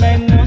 men.